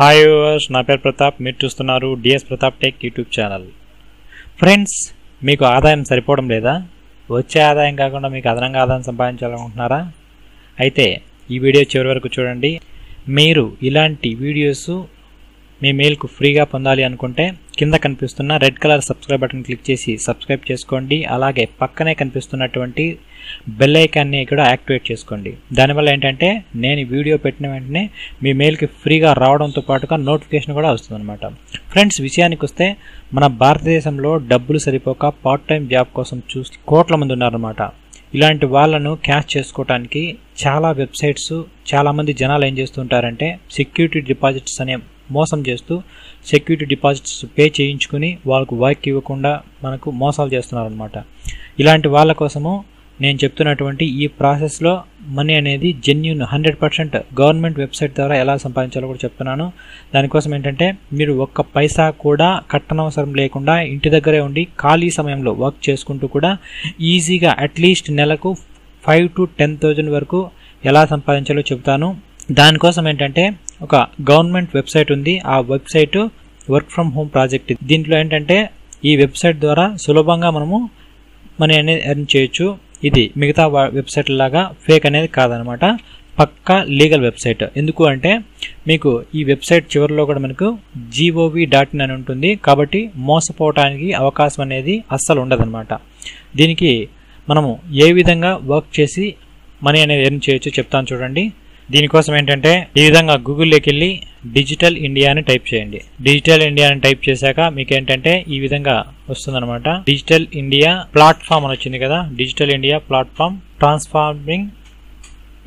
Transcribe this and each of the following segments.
Hi viewers నా పేరు ప్రతాప్. మీరు చూస్తున్నారు DS Pratap tech YouTube channel friends మీకు ఆదాయం సరిపోవడం లేదా? వచ్చే ఆదాయం కాకుండా మీకు అదనంగా ఆదాయం సంపాదించాలనుకుంటున్నారా? అయితే ఈ వీడియో చివరి వరకు చూడండి. మీరు ఇలాంటి వీడియోస్ మీ మెయిల్కు ఫ్రీగా పొందాలి అనుకుంటే కింద కనిపిస్తున్న red colour subscribe button click చేసి సబ్స్క్రైబ్ చేసుకోండి. అలాగే పక్కనే కనిపిస్తున్నటువంటి బెల్ ఐకాన్ని కూడా యాక్టివేట్ చేసుకోండి. దానివల్ల ఏంటంటే నేను వీడియో పెట్టిన వెంటనే మీ మెయిల్కి ఫ్రీగా రావడంతో పాటుగా నోటిఫికేషన్ కూడా వస్తుందన్నమాట. ఫ్రెండ్స్ విషయానికి వస్తే మన భారతదేశంలో డబ్బులు సరిపోక పార్ట్ టైం జాబ్ కోసం చూసి కోట్ల మంది ఉన్నారన్నమాట. ఇలాంటి వాళ్ళను క్యాష్ చేసుకోవడానికి చాలా వెబ్సైట్స్ చాలామంది జనాలు ఏం చేస్తుంటారంటే సెక్యూరిటీ డిపాజిట్స్ అనే మోసం చేస్తూ సెక్యూరిటీ డిపాజిట్స్ పే చేయించుకుని వాళ్ళకు వర్క్ ఇవ్వకుండా మనకు మోసాలు చేస్తున్నారనమాట ఇలాంటి వాళ్ళ కోసము నేను చెప్తున్నటువంటి ఈ ప్రాసెస్లో మనీ అనేది genuine hundred percent government website ద్వారా ఎలా సంపాదించాలో కూడా చెప్తున్నాను. దానికోసం ఏంటంటే మీరు ఒక్క పైసా కూడా కట్టనవసరం లేకుండా ఇంటి దగ్గరే ఉండి ఖాళీ సమయంలో వర్క్ చేసుకుంటూ కూడా ఈజీగా అట్లీస్ట్ నెలకు ఫైవ్ టు టెన్ థౌజండ్ వరకు ఎలా సంపాదించాలో చెప్తాను. దానికోసం ఏంటంటే ఒక గవర్నమెంట్ వెబ్సైట్ ఉంది. ఆ website work from home project. దీంట్లో ఏంటంటే ఈ వెబ్సైట్ ద్వారా సులభంగా మనము మనీ అనేది ఎర్న్ చేయొచ్చు. ఇది మిగతా వెబ్సైట్ లాగా ఫేక్ అనేది కాదనమాట. పక్కా లీగల్ వెబ్సైట్. ఎందుకు అంటే మీకు ఈ వెబ్సైట్ చివరిలో కూడా మనకు జీఓవి డాట్ ఇన్ అని ఉంటుంది. కాబట్టి మోసపోవటానికి అవకాశం అనేది అస్సలు ఉండదన్నమాట దీనికి మనము ఏ విధంగా వర్క్ చేసి మనీ అనేది ఎర్న్ చేయొచ్చు చెప్తాను చూడండి. దీనికోసం ఏంటంటే ఈ విధంగా గూగుల్లోకి వెళ్ళి డిజిటల్ ఇండియా అని టైప్ చేయండి. డిజిటల్ ఇండియా అని టైప్ చేశాక మీకు ఏంటంటే ఈ విధంగా వస్తుందన్నమాట. డిజిటల్ ఇండియా ప్లాట్ఫామ్ అని వచ్చింది కదా. Digital India platform transforming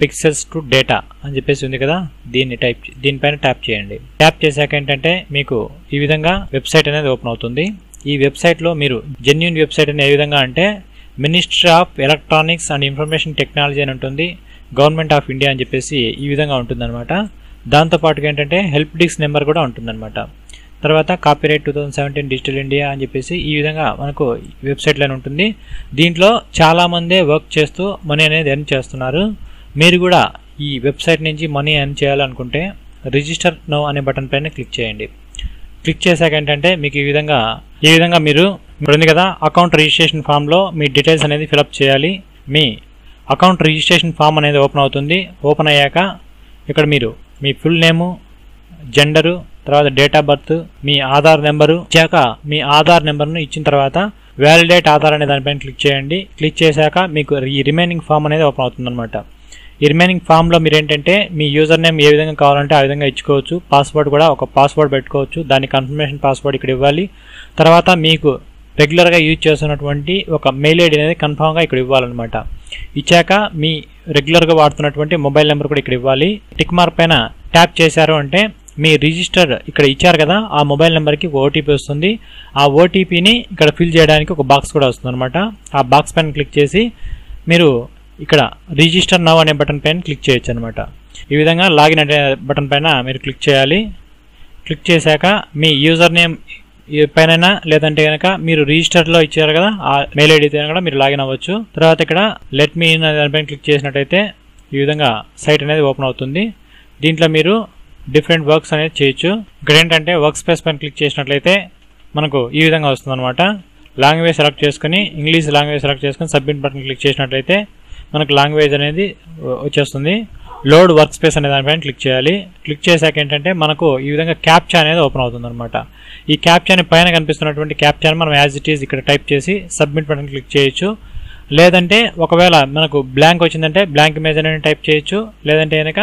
pixels to data అని చెప్పేసి ఉంది కదా. దీన్ని టైప్ దీనిపైన ట్యాప్ చేయండి. ట్యాప్ చేశాక ఏంటంటే మీకు ఈ విధంగా వెబ్సైట్ అనేది ఓపెన్ అవుతుంది. ఈ వెబ్సైట్లో మీరు జెన్యున్ వెబ్సైట్ అనేది ఏ విధంగా అంటే ministry of electronics and information technology అని ఉంటుంది. గవర్నమెంట్ ఆఫ్ ఇండియా అని చెప్పేసి ఈ విధంగా ఉంటుందన్నమాట. దాంతోపాటుగా ఏంటంటే హెల్ప్ డిస్క్ నెంబర్ కూడా ఉంటుందన్నమాట. తర్వాత copyright two thousand seventeen digital India అని చెప్పేసి ఈ విధంగా మనకు వెబ్సైట్లోనే ఉంటుంది. దీంట్లో చాలామందే వర్క్ చేస్తూ మనీ అనేది ఎర్న్ చేస్తున్నారు. మీరు కూడా ఈ వెబ్సైట్ నుంచి మనీ ఎర్న్ చేయాలనుకుంటే రిజిస్టర్ నో అనే బటన్ పైన క్లిక్ చేయండి. క్లిక్ చేశాక ఏంటంటే మీకు ఈ విధంగా ఈ విధంగా మీరు ఉంది కదా అకౌంట్ రిజిస్ట్రేషన్ ఫామ్లో మీ డీటెయిల్స్ అనేది ఫిలప్ చేయాలి. మీ అకౌంట్ రిజిస్ట్రేషన్ ఫామ్ అనేది ఓపెన్ అవుతుంది. ఓపెన్ అయ్యాక ఇక్కడ మీరు మీ ఫుల్ నేము జెండరు తర్వాత డేట్ ఆఫ్ బర్త్ మీ ఆధార్ నెంబరు ఇచ్చాక మీ ఆధార్ నెంబర్ను ఇచ్చిన తర్వాత వ్యాలిడేట్ ఆధార్ అనే దానిపైన క్లిక్ చేయండి. క్లిక్ చేశాక మీకు ఈ రిమైనింగ్ ఫామ్ అనేది ఓపెన్ అవుతుందన్నమాట. ఈ రిమైనింగ్ ఫామ్లో మీరు ఏంటంటే మీ యూజర్ నేమ్ ఏ విధంగా కావాలంటే ఆ విధంగా ఇచ్చుకోవచ్చు. పాస్వర్డ్ కూడా ఒక పాస్వర్డ్ పెట్టుకోవచ్చు. దాని కన్ఫర్మేషన్ పాస్వర్డ్ ఇక్కడ ఇవ్వాలి. తర్వాత మీకు రెగ్యులర్గా యూజ్ చేస్తున్నటువంటి ఒక మెయిల్ ఐడి అనేది కన్ఫామ్గా ఇక్కడ ఇవ్వాలన్నమాట. ఇచ్చాక మీ రెగ్యులర్గా వాడుతున్నటువంటి మొబైల్ నెంబర్ కూడా ఇక్కడ ఇవ్వాలి. టిక్ మార్క్ పైన ట్యాప్ చేశారు అంటే మీ రిజిస్టర్ ఇక్కడ ఇచ్చారు కదా ఆ మొబైల్ నెంబర్కి ఓటీపీ వస్తుంది. ఆ ఓటీపీని ఇక్కడ ఫిల్ చేయడానికి ఒక బాక్స్ కూడా వస్తుంది అనమాట ఆ బాక్స్ పైన క్లిక్ చేసి మీరు ఇక్కడ రిజిస్టర్ నవ్ అనే బటన్ పైన క్లిక్ చేయొచ్చు అనమాట ఈ విధంగా లాగిన్ అనే బటన్ పైన మీరు క్లిక్ చేయాలి. క్లిక్ చేశాక మీ యూజర్ నేమ్ పైన లేదంటే కనుక మీరు రిజిస్టర్లో ఇచ్చారు కదా ఆ మెయిల్ ఐడి కూడా మీరు లాగిన్ అవ్వచ్చు. తర్వాత ఇక్కడ లెట్ మీ ఇన్ దానిపైన క్లిక్ చేసినట్టయితే ఈ విధంగా సైట్ అనేది ఓపెన్ అవుతుంది. దీంట్లో మీరు డిఫరెంట్ వర్క్స్ అనేది చేయొచ్చు. ఇక్కడ ఏంటంటే వర్క్ స్పేస్ పైన క్లిక్ చేసినట్లయితే మనకు ఈ విధంగా వస్తుంది అనమాట లాంగ్వేజ్ సెలెక్ట్ చేసుకుని ఇంగ్లీష్ లాంగ్వేజ్ సెలెక్ట్ చేసుకుని సబ్మిట్ బటన్ క్లిక్ చేసినట్లయితే మనకు లాంగ్వేజ్ అనేది వచ్చేస్తుంది. లోడ్ వర్క్ స్పేస్ అనే దానిపైన క్లిక్ చేయాలి. క్లిక్ చేశాక ఏంటంటే మనకు ఈ విధంగా క్యాప్చా అనేది ఓపెన్ అవుతుంది అనమాట ఈ క్యాప్చాని పైన కనిపిస్తున్నటువంటి క్యాప్చాని మనం యాజ్ ఇట్ ఈజ్ ఇక్కడ టైప్ చేసి సబ్మిట్ బటన్ క్లిక్ చేయొచ్చు. లేదంటే ఒకవేళ మనకు బ్లాంక్ వచ్చిందంటే బ్లాంక్ ఇమేజ్ అనేది టైప్ చేయొచ్చు. లేదంటే కనుక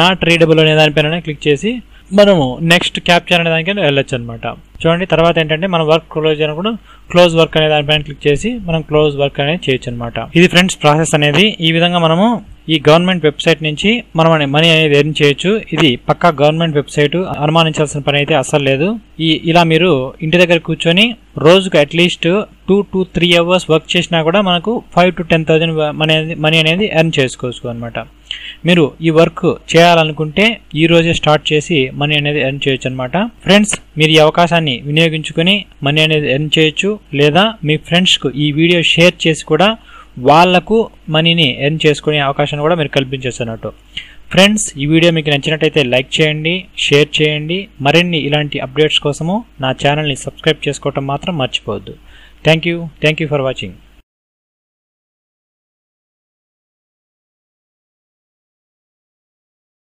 నాట్ రీడబుల్ అనే దానిపైన క్లిక్ చేసి మనము నెక్స్ట్ క్యాప్చర్ అనే దానికి వెళ్ళొచ్చు అనమాట చూడండి తర్వాత ఏంటంటే మనం వర్క్ క్లోజ్ అయినప్పుడు క్లోజ్ వర్క్ అనే దానిపైన క్లిక్ చేసి మనం క్లోజ్ వర్క్ అనేది చేయొచ్చు అనమాట ఇది ఫ్రెండ్స్ ప్రాసెస్ అనేది. ఈ విధంగా మనము ఈ గవర్నమెంట్ వెబ్సైట్ నుంచి మనం మనీ అనేది ఎర్న్ చేయొచ్చు. ఇది పక్కా గవర్నమెంట్ వెబ్సైట్. అనుమానించాల్సిన పని అయితే అస్సలు లేదు. ఈ ఇలా మీరు ఇంటి దగ్గర కూర్చొని రోజుకు at least two to three hours work చేసినా కూడా మనకు five to ten thousand money అనేది మనీ అనేది ఎర్న్ చేసుకోవచ్చు అనమాట మీరు ఈ వర్క్ చేయాలనుకుంటే ఈ రోజే స్టార్ట్ చేసి మనీ అనేది ఎర్న్ చేయొచ్చు అనమాట ఫ్రెండ్స్ మీరు ఈ అవకాశాన్ని వినియోగించుకొని మనీ అనేది ఎర్న్ చేయొచ్చు. లేదా మీ ఫ్రెండ్స్కు ఈ వీడియో షేర్ చేసి కూడా వాళ్ళకు మనీని ఎర్న్ చేసుకునే అవకాశాన్ని కూడా మీరు కల్పించేస్తున్నట్టు. ఫ్రెండ్స్ ఈ వీడియో మీకు నచ్చినట్టయితే లైక్ చేయండి షేర్ చేయండి. మరిన్ని ఇలాంటి అప్డేట్స్ కోసము నా ఛానల్ని సబ్స్క్రైబ్ చేసుకోవటం మాత్రం మర్చిపోవద్దు. Thank you thank you for watching